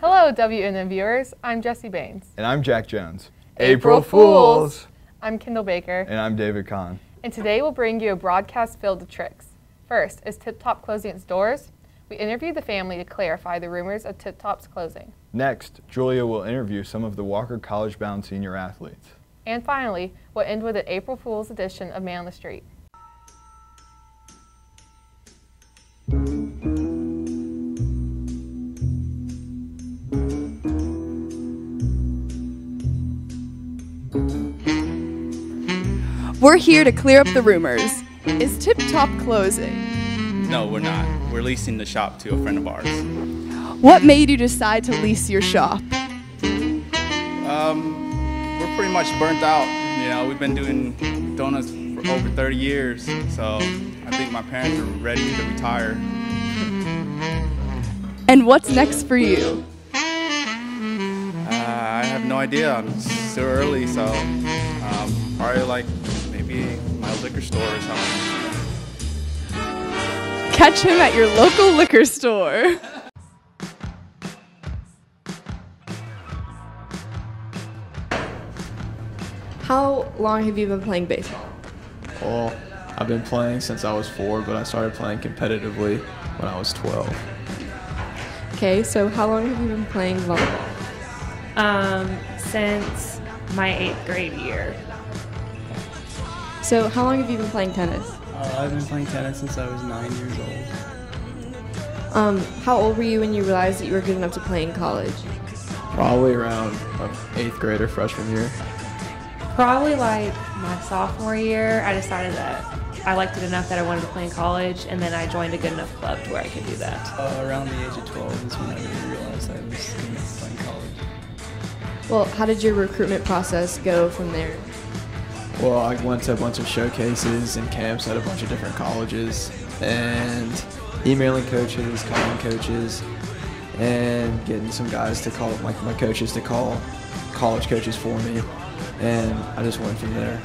Hello, WNN viewers. I'm Jesse Baines. And I'm Jack Jones. April Fools. I'm Kendall Baker. And I'm David Kahn. And today we'll bring you a broadcast filled with tricks. First, is Tip Top closing its doors? We interviewed the family to clarify the rumors of Tip Top's closing. Next, Julia will interview some of the Walker College bound senior athletes. And finally, we'll end with an April Fool's edition of Man on the Street. We're here to clear up the rumors. Is Tip Top closing? No, we're not. We're leasing the shop to a friend of ours. What made you decide to lease your shop? Um, we're pretty much burnt out. You know, we've been doing donuts over 30 years, so I think my parents are ready to retire. And what's next for you? Uh, I have no idea. I'm still early, so um, probably like maybe my liquor store or something. Catch him at your local liquor store. How long have you been playing baseball? Well, I've been playing since I was four, but I started playing competitively when I was 12. Okay, so how long have you been playing volleyball? Um, since my eighth grade year. So how long have you been playing tennis? Uh, I've been playing tennis since I was nine years old. Um, how old were you when you realized that you were good enough to play in college? Probably around like, eighth grade or freshman year. Probably like my sophomore year, I decided that I liked it enough that I wanted to play in college, and then I joined a good enough club to where I could do that. Uh, around the age of 12 is when I really realized I was good enough to play in college. Well, how did your recruitment process go from there? Well, I went to a bunch of showcases and camps at a bunch of different colleges and emailing coaches, calling coaches, and getting some guys to call, like my coaches to call college coaches for me. And I just went from there.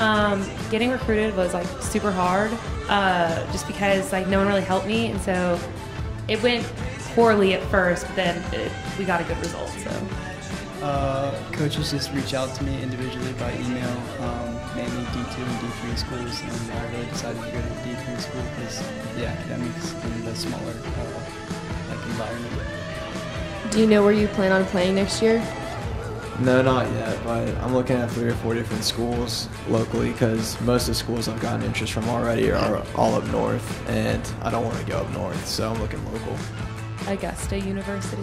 Um, getting recruited was like super hard, uh, just because like no one really helped me, and so it went poorly at first, but then it, we got a good result. So. Uh, coaches just reach out to me individually by email, um, mainly D2 and D3 schools, and I really decided to go to the D3 school because the academics and the smaller uh, like environment. Do you know where you plan on playing next year? No, not yet, but I'm looking at three or four different schools locally because most of the schools I've gotten interest from already are all up north, and I don't want to go up north, so I'm looking local. Augusta University.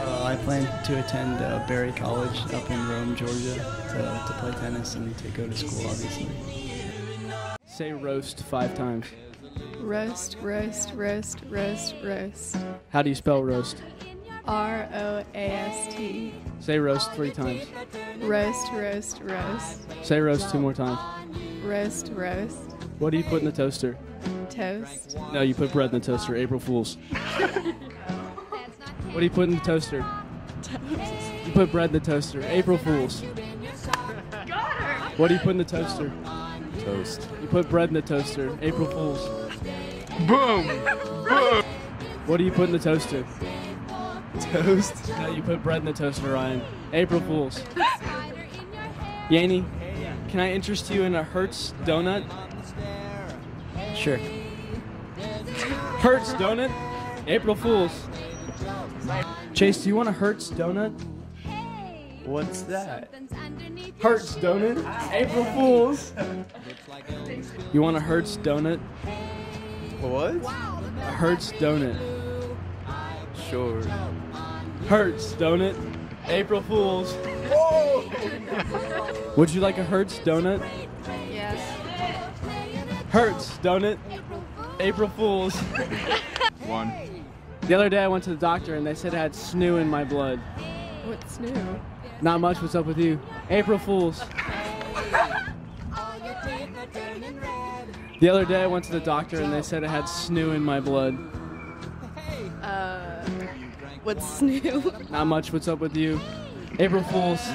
Uh, I plan to attend uh, Berry College up in Rome, Georgia, to, to play tennis and to go to school, obviously. Say roast five times. Roast, roast, roast, roast, roast. How do you spell roast? R O A S T. Say roast three times. Roast, roast, roast. Say roast two more times. Roast, roast. What do you put in the toaster? Toast. No, you put bread in the toaster. April Fools. what do you put in the toaster? Toast. You put bread in the toaster. April Fools. What do you put in the toaster? Toast. You put bread in the toaster. April Fools. Boom! Boom! What do you put in the toaster? Toast? No, you put bread in the toaster, Ryan. April Fools. Yanni, can I interest you in a Hertz donut? Sure. Hertz donut? April Fools. Chase, do you want a Hertz donut? What's that? Hertz donut? April Fools. You want a Hertz donut? What? A Hertz donut. Sure. Hertz donut. April Fools. Would you like a Hertz donut? Yes. Hertz donut. April Fools. One. The other day I went to the doctor and they said I had snoo in my blood. What's new? Not much. What's up with you? April Fools. The other day I went to the doctor and they said I had snoo in my blood. Uh, what's new? Not much. What's up with you? April Fools.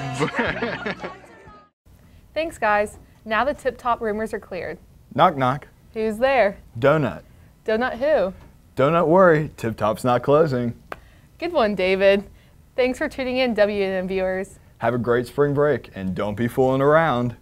Thanks, guys. Now the tip top rumors are cleared. Knock knock. Who's there? Donut. Donut who? Don't worry, Tip Top's not closing. Good one, David. Thanks for tuning in, WNN viewers. Have a great spring break and don't be fooling around.